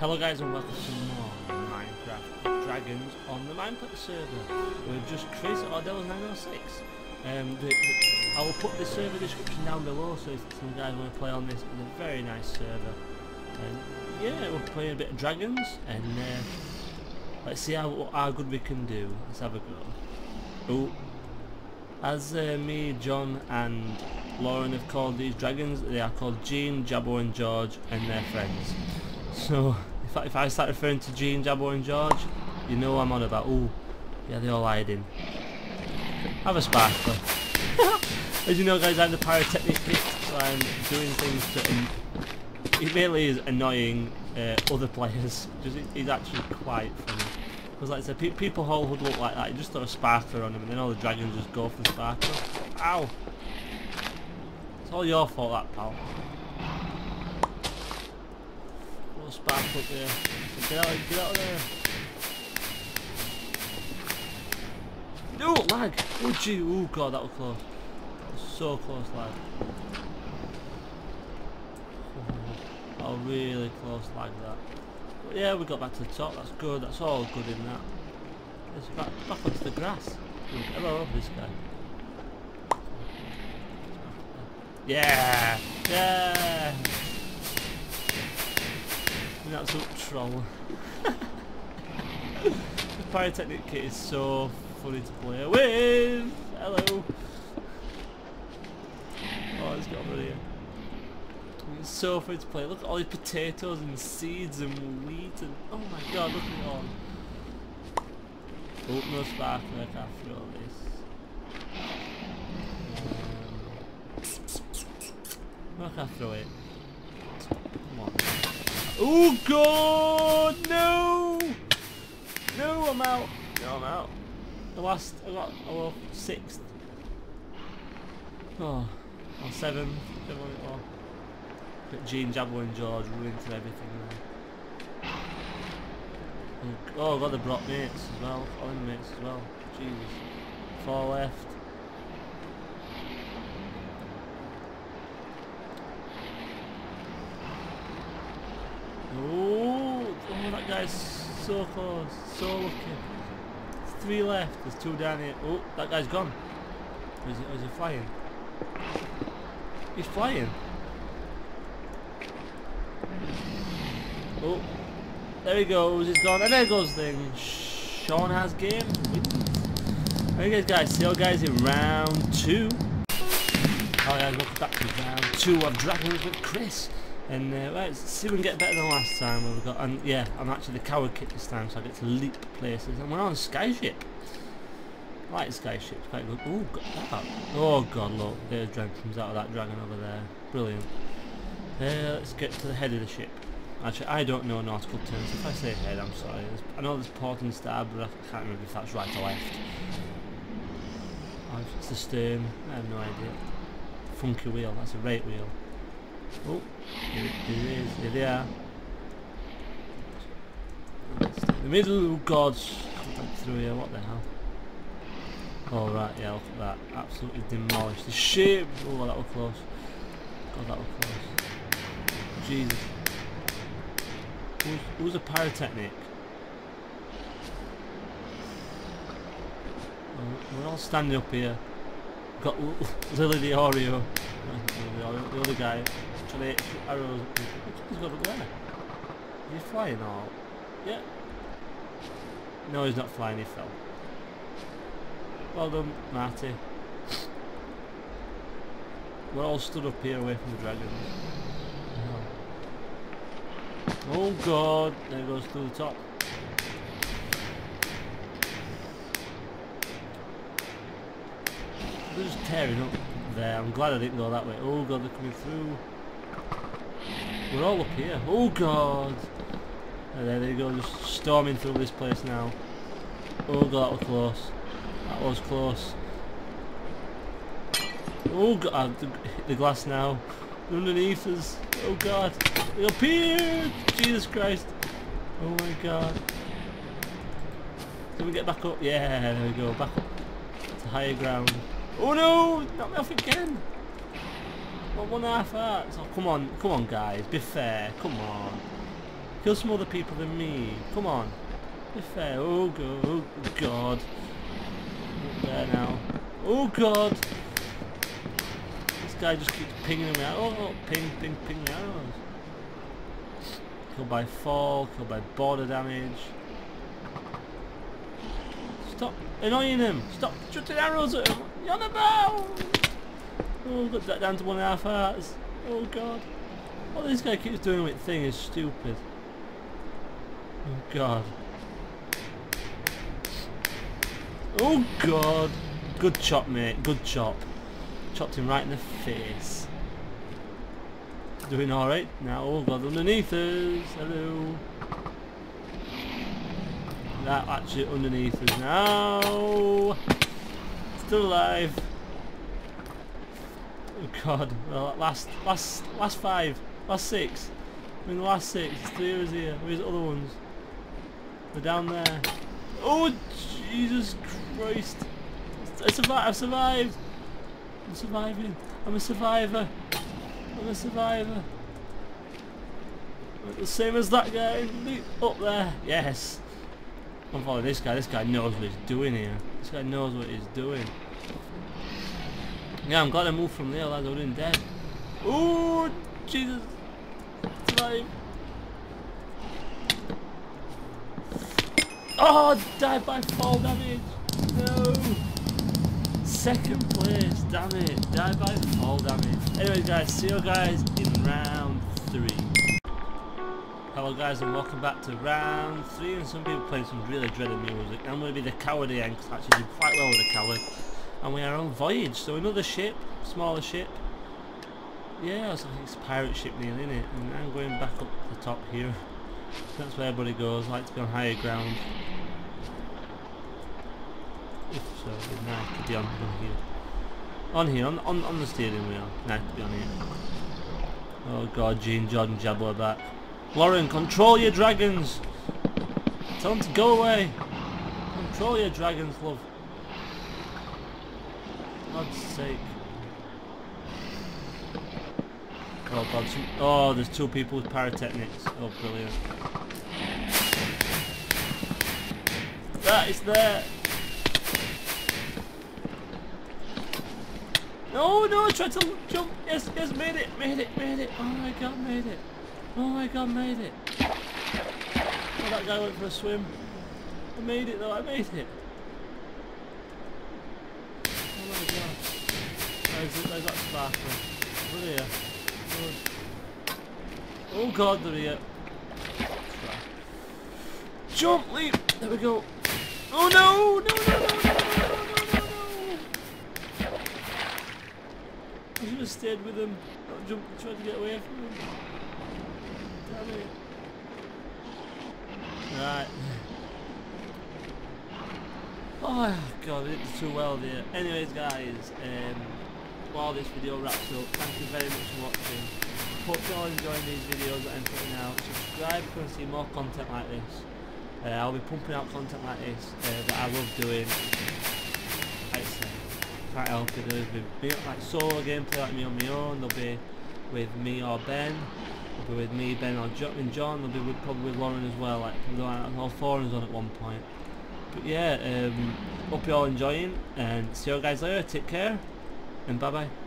Hello guys and welcome to more Minecraft Dragons on the Minecraft server. We're just Chris or Devils 906. Um, the, the, I will put the server description down below so if some guys want to play on this. It's a very nice server. And yeah, we're playing a bit of dragons and uh, let's see how, how good we can do. Let's have a go. Oh, as uh, me, John and Lauren have called these dragons, they are called Jean, Jabbo and George and their friends. So if I, if I start referring to Jean, Jabbo and George, you know I'm on about, oh, yeah, they're all hiding. Have a sparkler. As you know guys, I'm the pyrotechnic so I'm doing things that it really is annoying uh, other players. He's actually quite funny. Because like I said, pe people all would look like that. You just throw a sparkler on them and then all the dragons just go for the sparkler. Ow! It's all your fault that, pal. Sparkle up there. Get out, get out of there. No, lag! Oh gee, oh god, that was close. That was so close, lag. Oh, really close lag that. But yeah, we got back to the top, that's good, that's all good in that. Let's back, back onto the grass. Hello, this guy. Yeah! Yeah! An absolute troll. the pyrotechnic kit is so funny to play with! Hello! Oh, let's get over here. It's so fun to play. Look at all these potatoes and seeds and wheat and oh my god, look at all. Oh, no sparkler, I can't this. Um, can't throw it. Come on. Oh god, no! No, I'm out. No, I'm out. The last, I got, oh, sixth. Oh, or seventh, whichever one it was. Got Jean, Jabbo and George through everything. Oh, I got the Brock mates as well, Colin mates as well. Jesus. Four left. Oh, oh, that guy's so close, so lucky. Three left, there's two down here. Oh, that guy's gone. Is he, is he flying? He's flying. Oh, there he goes, he's gone. And there goes thing. Sean has game. Okay guys, see you guys in round two. Oh yeah, look back to round two of Dragons with Chris. And uh, right, see if we can get better than last time. We've got, and yeah, I'm actually the coward kit this time, so I get to leap places. And we're on a skyship. I like skyship, it's quite good. Oh, got that. Oh god, look, there's dragon out of that dragon over there. Brilliant. Uh, let's get to the head of the ship. Actually, I don't know nautical terms. If I say head, I'm sorry. There's, I know there's port and star, but I can't remember if that's right or left. Oh, it's the stern, I have no idea. Funky wheel, that's a right wheel. Oh, here, here it is, are. The middle, oh god, through here, what the hell? Oh right, yeah, look at that, absolutely demolished. The ship, oh that was close. God, that was close. Jesus. Who's, a pyrotechnic? We're all standing up here. Got Lily the Oreo. The other guy shoot arrows. He's got up there. Is he flying or? Yeah. No, he's not flying. He fell. Well done, Marty. We're all stood up here away from the dragon. Oh god, there goes to the top. They're just tearing up there. I'm glad I didn't go that way. Oh god, they're coming through. We're all up here. Oh god. And there they go, just storming through this place now. Oh god, that was close. That was close. Oh god, uh, the, the glass now. Underneath us. Oh god. They appeared! Jesus Christ. Oh my god. Can we get back up? Yeah, there we go. Back up to higher ground. Oh no! Knock me off again! Well, one half hearts. Oh, come on. Come on, guys. Be fair. Come on. Kill some other people than me. Come on. Be fair. Oh god. Oh god. There now. Oh god. This guy just keeps pinging me out. Oh, oh, ping, ping, ping the arrows. Killed by fall, killed by border damage. Stop annoying him! Stop shooting arrows at him! You're on about! Oh, got that down to one and a half hearts. Oh god. What this guy keeps doing with thing is stupid. Oh god. Oh god. Good chop mate, good chop. Chopped him right in the face. Doing alright now. Oh god, underneath us. Hello. That actually underneath us now. Still alive. Oh god. Well, last, last, last five. Last six. I mean the last six. Three us here. Where's the other ones? They're down there. Oh Jesus Christ. I survived. I've survived. I'm surviving. I'm a survivor. I'm a survivor. The same as that guy up there. Yes. I'm following this guy. This guy knows what he's doing here. This guy knows what he's doing. Yeah, I'm glad I moved from there, lads. I would have been dead. Oh, Jesus. Survive. Oh, died by fall damage. No. Second place, damn it. Died by fall damage. Anyways, guys, see you guys in round three. Hello guys and welcome back to round 3 and some people playing some really dreaded music. I'm going to be the coward again because I actually did quite well with the coward. And we are on voyage, so another ship, smaller ship. Yeah, I it's a pirate ship nearly, isn't it? And I'm going back up the top here. That's where everybody goes, I like to be on higher ground. If so, it'd to be on, here. On here, on, on, on the steering wheel. Nice to be on here. Oh god, Jean, Jordan, Jabba are back. Lauren, control your dragons! Tell them to go away! Control your dragons, love. God's sake. Oh god, oh there's two people with pyrotechnics. Oh brilliant. That is there! No, no, I tried to jump! Yes, yes, made it, made it, made it! Oh my god, made it! Oh my god, made it! Oh, that guy went for a swim. I made it though, I made it! Oh my god. Where's it? That. Good. Oh god, they're here. Jump, leap! There we go. Oh no! No, no, no, no, no, no, no, no! I should have stayed with him. Not jumped, tried to get away from him. Damn it. Right. Oh god, it did too well there. Anyways guys, um, while this video wraps up, thank you very much for watching. Hope you're all enjoying these videos that I'm putting out. Subscribe if you want to see more content like this. Uh, I'll be pumping out content like this uh, that I love doing. Like I say, can't help it. There'll be like solo gameplay like me on my own. There'll be with me or Ben. They'll be with me, Ben or John, and John. They'll be with, probably with Lauren as well. Like all four of us on at one point. But yeah, um, hope you're all enjoying and see you guys later. Take care and bye bye.